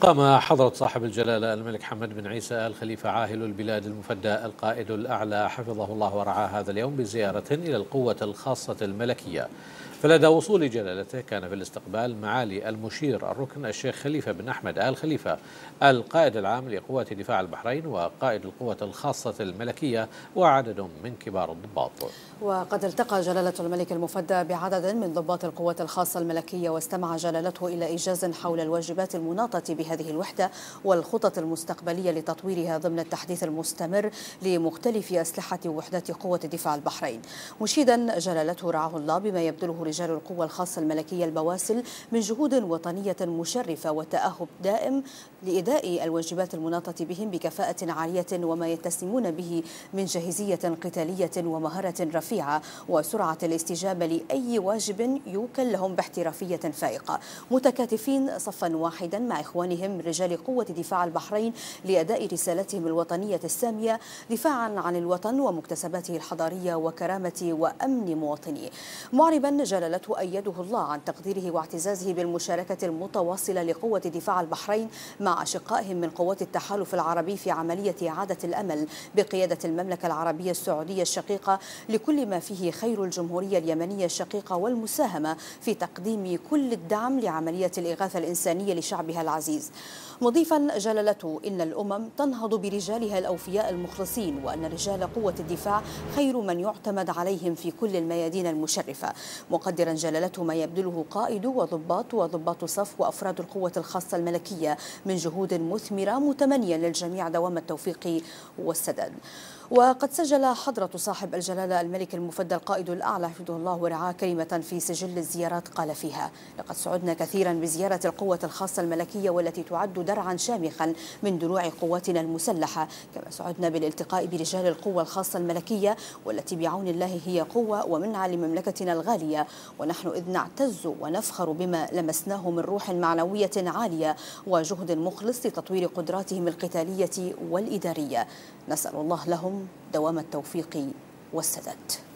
قام حضرة صاحب الجلالة الملك حمد بن عيسى آل خليفة عاهل البلاد المفدى القائد الأعلى حفظه الله ورعاه هذا اليوم بزيارة إلى القوة الخاصة الملكية. فلدى وصول جلالته كان في الاستقبال معالي المشير الركن الشيخ خليفة بن أحمد آل خليفة القائد العام لقوات دفاع البحرين وقائد القوة الخاصة الملكية وعدد من كبار الضباط. وقد التقى جلالة الملك المفدى بعدد من ضباط القوة الخاصة الملكية واستمع جلالته إلى إيجاز حول الواجبات المناطة بهذه الوحدة والخطط المستقبلية لتطويرها ضمن التحديث المستمر لمختلف أسلحة وحدات قوة دفاع البحرين. مشيدا جلالته رعاه الله بما يبذله رجال القوة الخاصة الملكية البواسل من جهود وطنية مشرفة وتأهب دائم لإداء الواجبات المناطة بهم بكفاءة عالية وما يتسمون به من جاهزية قتالية ومهارة رفيعة وسرعة الاستجابة لأي واجب يوكل لهم باحترافية فائقة. متكاتفين صفا واحدا مع إخوانهم رجال قوة دفاع البحرين لأداء رسالتهم الوطنية السامية دفاعا عن الوطن ومكتسباته الحضارية وكرامة وأمن مواطنيه معربا جلالته أيده الله عن تقديره واعتزازه بالمشاركة المتواصلة لقوة دفاع البحرين مع أشقائهم من قوات التحالف العربي في عملية إعادة الأمل بقيادة المملكة العربية السعودية الشقيقة لكل ما فيه خير الجمهورية اليمنية الشقيقة والمساهمة في تقديم كل الدعم لعملية الإغاثة الإنسانية لشعبها العزيز. مضيفا جلالته إن الأمم تنهض برجالها الأوفياء المخلصين وأن رجال قوة الدفاع خير من يعتمد عليهم في كل الميادين المشرفة. مقدرا جلالته ما يبذله قائد وضباط وضباط صف وأفراد القوة الخاصة الملكية من جهود مثمرة متمنيا للجميع دوام التوفيق والسداد. وقد سجل حضرة صاحب الجلالة الملك المفدى القائد الأعلى حفظه الله ورعاه كلمة في سجل الزيارات قال فيها لقد سعدنا كثيرا بزيارة القوة الخاصة الملكية والتي تعد درعا شامخا من دروع قواتنا المسلحة كما سعدنا بالالتقاء برجال القوة الخاصة الملكية والتي بعون الله هي قوة ومنعى لمملكتنا الغالية. ونحن إذ نعتز ونفخر بما لمسناه من روح معنوية عالية وجهد مخلص لتطوير قدراتهم القتالية والإدارية. نسأل الله لهم دوام التوفيق والسداد.